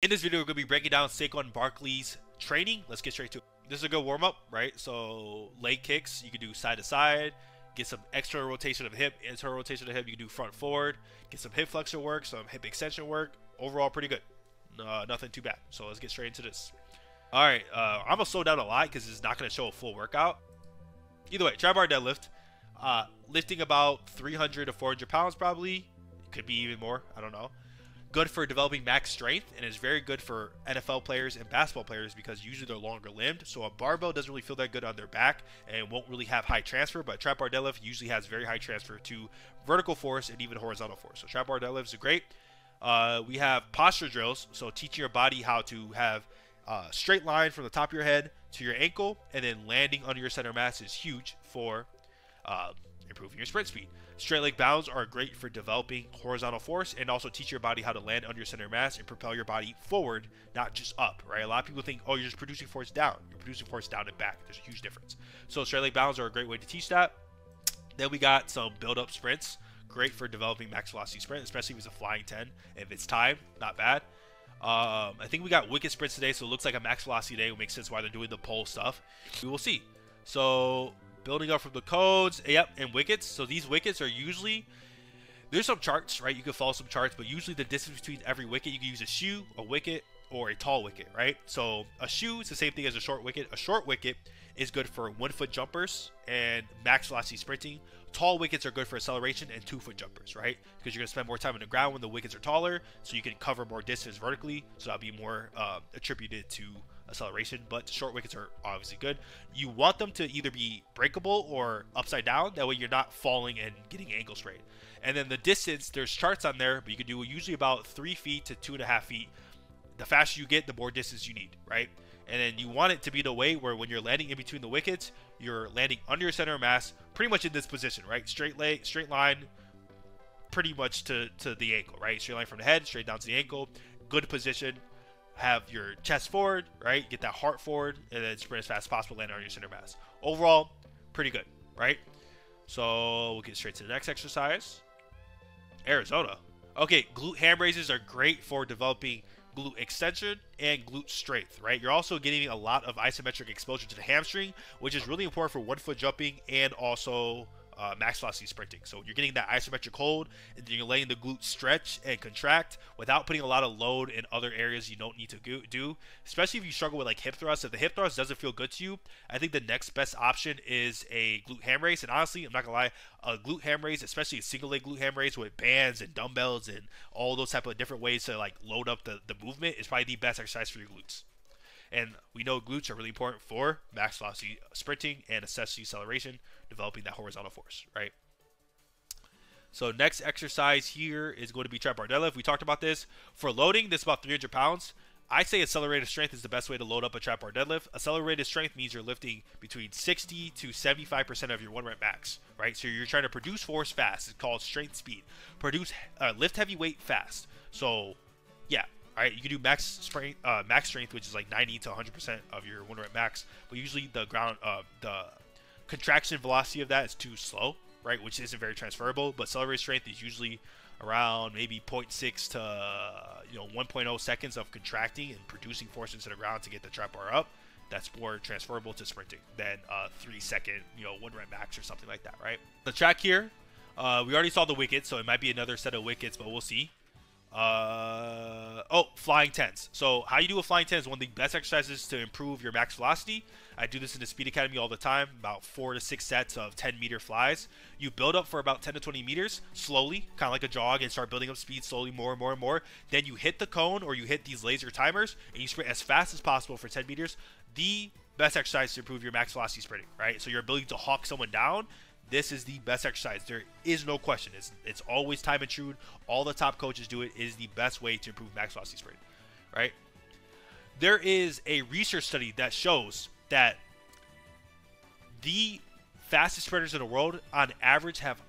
In this video, we're going to be breaking down Saquon Barkley's training. Let's get straight to it. This is a good warm up, right? So, leg kicks, you can do side to side, get some extra rotation of hip, internal rotation of hip. You can do front forward, get some hip flexor work, some hip extension work. Overall, pretty good. Uh, nothing too bad. So, let's get straight into this. All right, uh, I'm going to slow down a lot because it's not going to show a full workout. Either way, trap bar deadlift. Uh, lifting about 300 to 400 pounds, probably. Could be even more. I don't know good for developing max strength and is very good for NFL players and basketball players because usually they're longer limbed. So a barbell doesn't really feel that good on their back and won't really have high transfer, but trap bar deadlift usually has very high transfer to vertical force and even horizontal force. So trap bar deadlifts are great. Uh, we have posture drills, so teaching your body how to have a straight line from the top of your head to your ankle and then landing under your center mass is huge for um, improving your sprint speed. Straight leg bounds are great for developing horizontal force and also teach your body how to land under center mass and propel your body forward, not just up, right? A lot of people think, oh, you're just producing force down. You're producing force down and back. There's a huge difference. So straight leg bounds are a great way to teach that. Then we got some build up sprints. Great for developing max velocity sprint, especially if it's a flying 10. If it's time, not bad. Um, I think we got wicket sprints today, so it looks like a max velocity day. It makes sense why they're doing the pole stuff. We will see. So building up from the codes. Yep, and wickets. So these wickets are usually there's some charts, right? You can follow some charts, but usually the distance between every wicket, you can use a shoe, a wicket, or a tall wicket, right? So a shoe is the same thing as a short wicket. A short wicket is good for one foot jumpers and max velocity sprinting. Tall wickets are good for acceleration and two foot jumpers, right? Because you're gonna spend more time on the ground when the wickets are taller, so you can cover more distance vertically. So that'll be more uh, attributed to acceleration, but short wickets are obviously good. You want them to either be breakable or upside down. That way you're not falling and getting ankle sprain. And then the distance, there's charts on there, but you can do usually about three feet to two and a half feet. The faster you get, the more distance you need, right? And then you want it to be the way where when you're landing in between the wickets, you're landing under your center mass, pretty much in this position, right? Straight leg, straight line, pretty much to, to the ankle, right? Straight line from the head, straight down to the ankle. Good position have your chest forward, right? Get that heart forward, and then sprint as fast as possible, land on your center mass. Overall, pretty good, right? So we'll get straight to the next exercise. Arizona. Okay, glute ham raises are great for developing glute extension and glute strength, right? You're also getting a lot of isometric exposure to the hamstring, which is really important for one foot jumping and also uh, max velocity sprinting. So you're getting that isometric hold, and then you're letting the glute stretch and contract without putting a lot of load in other areas you don't need to do. Especially if you struggle with like hip thrust. If the hip thrust doesn't feel good to you, I think the next best option is a glute ham raise. And honestly, I'm not gonna lie, a glute ham raise, especially a single leg glute ham raise with bands and dumbbells and all those type of different ways to like load up the, the movement, is probably the best exercise for your glutes. And we know glutes are really important for max velocity sprinting and accessory acceleration, developing that horizontal force, right? So next exercise here is going to be trap bar deadlift. We talked about this. For loading, this is about 300 pounds. I say accelerated strength is the best way to load up a trap bar deadlift. Accelerated strength means you're lifting between 60 to 75% of your one rep max, right? So you're trying to produce force fast. It's called strength speed. Produce uh, lift heavy weight fast. So yeah, all right, you can do max strength, uh, max strength, which is like 90 to 100 percent of your one rep max. But usually the ground, uh, the contraction velocity of that is too slow, right? Which isn't very transferable. But accelerated strength is usually around maybe 0.6 to you know 1.0 seconds of contracting and producing force into the ground to get the trap bar up. That's more transferable to sprinting than a three second, you know, one rep max or something like that, right? The track here, uh, we already saw the wickets, so it might be another set of wickets, but we'll see. Uh, oh, flying tens. So how you do a flying ten is one of the best exercises to improve your max velocity. I do this in the Speed Academy all the time, about four to six sets of 10 meter flies. You build up for about 10 to 20 meters slowly, kind of like a jog, and start building up speed slowly more and more and more. Then you hit the cone or you hit these laser timers, and you sprint as fast as possible for 10 meters. The best exercise to improve your max velocity sprinting, right? So your ability to hawk someone down this is the best exercise. There is no question. It's it's always time and true. All the top coaches do it. it is the best way to improve max velocity sprint, right? There is a research study that shows that the fastest sprinters in the world, on average, have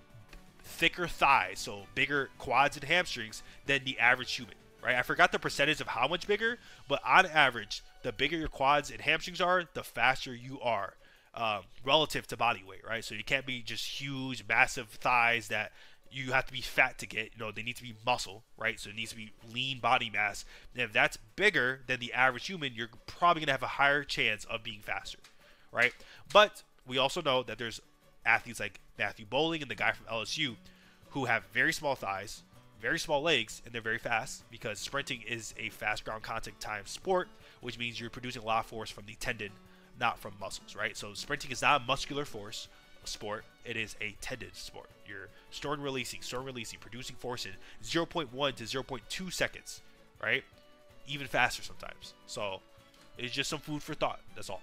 thicker thighs, so bigger quads and hamstrings than the average human. Right? I forgot the percentage of how much bigger, but on average, the bigger your quads and hamstrings are, the faster you are um, relative to body weight, right? So you can't be just huge, massive thighs that you have to be fat to get. You know, they need to be muscle, right? So it needs to be lean body mass. And if that's bigger than the average human, you're probably gonna have a higher chance of being faster, right? But we also know that there's athletes like Matthew Boling and the guy from LSU who have very small thighs, very small legs, and they're very fast because sprinting is a fast ground contact time sport, which means you're producing a lot of force from the tendon, not from muscles, right? So sprinting is not a muscular force sport, it is a tendon sport. You're storing, releasing, storing, releasing, producing force in 0.1 to 0.2 seconds, right? Even faster sometimes. So it's just some food for thought. That's all.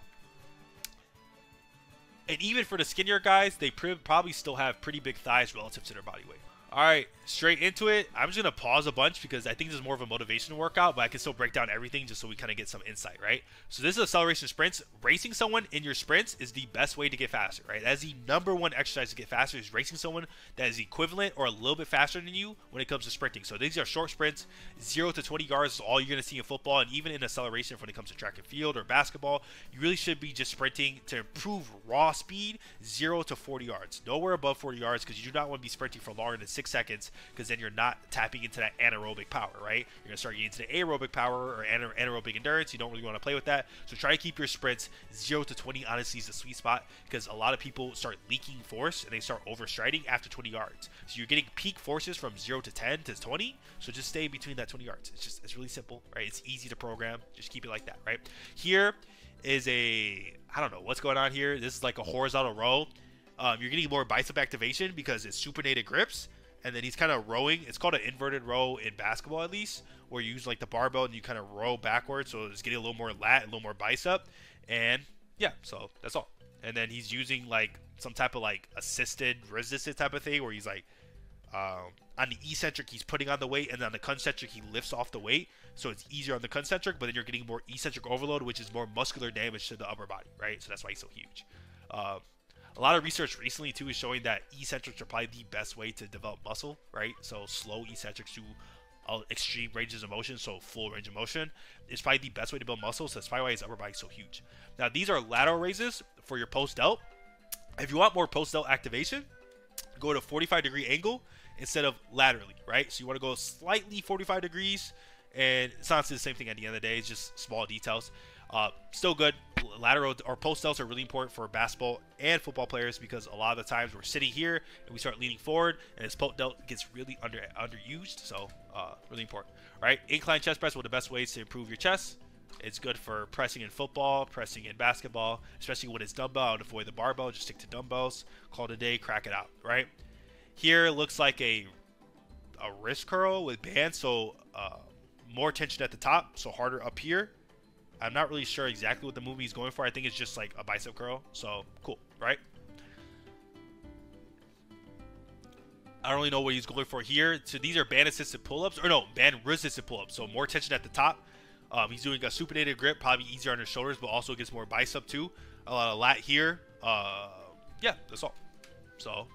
And even for the skinnier guys, they probably still have pretty big thighs relative to their body weight. All right, straight into it. I'm just gonna pause a bunch because I think this is more of a motivation workout, but I can still break down everything just so we kind of get some insight, right? So this is acceleration sprints. Racing someone in your sprints is the best way to get faster, right? That's the number one exercise to get faster is racing someone that is equivalent or a little bit faster than you when it comes to sprinting. So these are short sprints, zero to 20 yards is all you're gonna see in football, and even in acceleration when it comes to track and field or basketball, you really should be just sprinting to improve raw speed, zero to 40 yards. Nowhere above 40 yards because you do not want to be sprinting for longer than six seconds because then you're not tapping into that anaerobic power, right? You're gonna start getting into the aerobic power or anaerobic endurance. You don't really want to play with that. So try to keep your sprints zero to 20. Honestly, is the sweet spot because a lot of people start leaking force and they start overstriding after 20 yards. So you're getting peak forces from zero to 10 to 20. So just stay between that 20 yards. It's just it's really simple, right? It's easy to program. Just keep it like that, right? Here is a I don't know what's going on here. This is like a horizontal row. Um, you're getting more bicep activation because it's supinated grips and then he's kind of rowing. It's called an inverted row in basketball, at least, where you use like the barbell and you kind of row backwards, so it's getting a little more lat, a little more bicep, and yeah, so that's all. And then he's using like some type of like assisted resistance type of thing, where he's like um, on the eccentric he's putting on the weight, and on the concentric he lifts off the weight, so it's easier on the concentric, but then you're getting more eccentric overload, which is more muscular damage to the upper body, right? So that's why he's so huge. Uh, a lot of research recently too is showing that eccentrics are probably the best way to develop muscle, right? So slow eccentrics to uh, extreme ranges of motion, so full range of motion, is probably the best way to build muscle. So that's probably why his upper body is so huge. Now these are lateral raises for your post delt. If you want more post delt activation, go to 45 degree angle instead of laterally, right? So you want to go slightly 45 degrees, and it's not the same thing at the end of the day. It's just small details. Uh, still good. Lateral or post delts are really important for basketball and football players because a lot of the times we're sitting here and we start leaning forward, and this post delt gets really under underused. So uh, really important. right? incline chest press. One of the best ways to improve your chest. It's good for pressing in football, pressing in basketball, especially when it's dumbbell. And avoid the barbell. Just stick to dumbbells. Call it a day. Crack it out. Right. Here looks like a a wrist curl with bands, so uh, more tension at the top, so harder up here I'm not really sure exactly what the movie is going for. I think it's just like a bicep curl. So cool, right? I don't really know what he's going for here. So these are band assisted pull-ups, or no, band resisted pull-ups. So more tension at the top. Um, he's doing a supinated grip, probably easier on his shoulders, but also gets more bicep too. A lot of lat here. Uh, yeah, that's all. So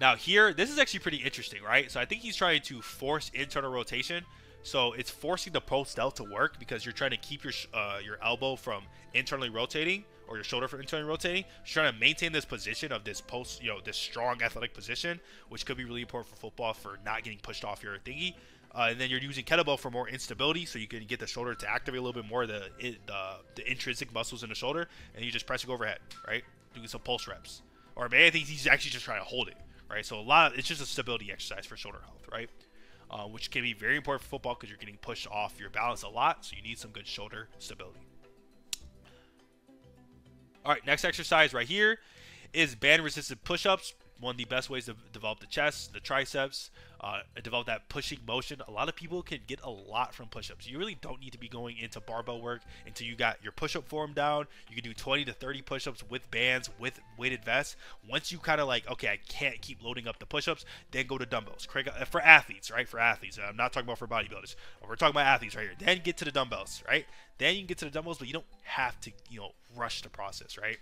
now here, this is actually pretty interesting, right? So I think he's trying to force internal rotation. So it's forcing the post delt to work because you're trying to keep your uh, your elbow from internally rotating or your shoulder from internally rotating. You're trying to maintain this position of this post, you know, this strong athletic position, which could be really important for football for not getting pushed off your thingy. Uh, and then you're using kettlebell for more instability, so you can get the shoulder to activate a little bit more the the, the intrinsic muscles in the shoulder, and you're just pressing overhead, right? Doing some pulse reps. Or maybe I think he's actually just trying to hold it, right? So a lot, of, it's just a stability exercise for shoulder health, right? Uh, which can be very important for football because you're getting pushed off your balance a lot, so you need some good shoulder stability. All right, next exercise right here is band resisted push-ups one of the best ways to develop the chest, the triceps, uh, develop that pushing motion. A lot of people can get a lot from push-ups. You really don't need to be going into barbell work until you got your push-up form down. You can do 20 to 30 push-ups with bands, with weighted vests. Once you kind of like, okay, I can't keep loading up the push-ups, then go to dumbbells. For athletes, right? For athletes. I'm not talking about for bodybuilders. We're talking about athletes right here. Then get to the dumbbells, right? Then you can get to the dumbbells, but you don't have to, you know, rush the process, right?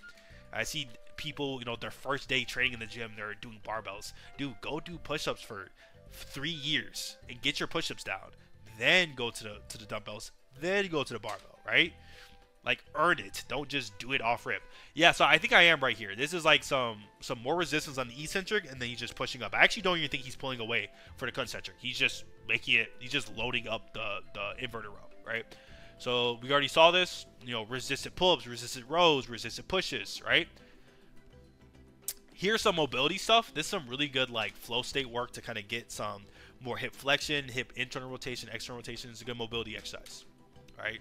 I see people, you know, their first day training in the gym, they're doing barbells. Dude, go do push-ups for three years and get your push-ups down. Then go to the to the dumbbells. Then go to the barbell, right? Like earn it. Don't just do it off rip. Yeah, so I think I am right here. This is like some some more resistance on the eccentric, and then he's just pushing up. I actually don't even think he's pulling away for the concentric. He's just making it. He's just loading up the the inverted row, right? So we already saw this. You know, resistant pull-ups, resistant rows, resistant pushes, right? Here's some mobility stuff. This is some really good like flow state work to kind of get some more hip flexion, hip internal rotation, external rotation. It's a good mobility exercise, right?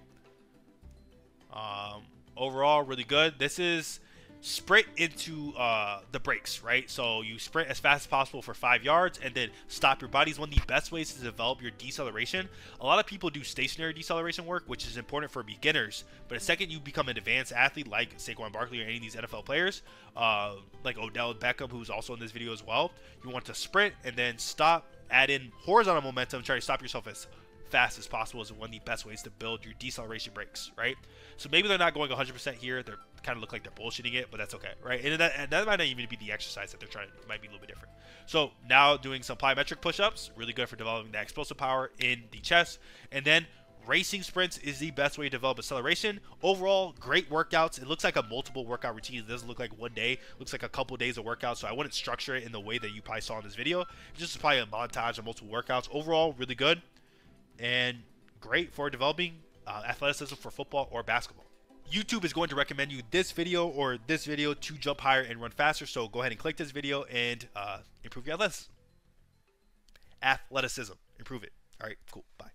Um, overall, really good. This is sprint into uh, the brakes, right? So you sprint as fast as possible for five yards and then stop your body is one of the best ways to develop your deceleration. A lot of people do stationary deceleration work, which is important for beginners. But the second you become an advanced athlete like Saquon Barkley or any of these NFL players, uh, like Odell Beckham, who's also in this video as well, you want to sprint and then stop, add in horizontal momentum, try to stop yourself as fast as possible is one of the best ways to build your deceleration brakes, right? So maybe they're not going 100% here. They're kind of look like they're bullshitting it, but that's okay, right? And that, and that might not even be the exercise that they're trying. It might be a little bit different. So now doing some plyometric push-ups, really good for developing that explosive power in the chest, and then racing sprints is the best way to develop acceleration. Overall, great workouts. It looks like a multiple workout routine. It doesn't look like one day. It looks like a couple days of workouts. So I wouldn't structure it in the way that you probably saw in this video. It's just probably a montage of multiple workouts. Overall, really good and great for developing uh, athleticism for football or basketball. YouTube is going to recommend you this video or this video to jump higher and run faster. So go ahead and click this video and uh, improve your athleticism. Athleticism. Improve it. All right, cool. Bye.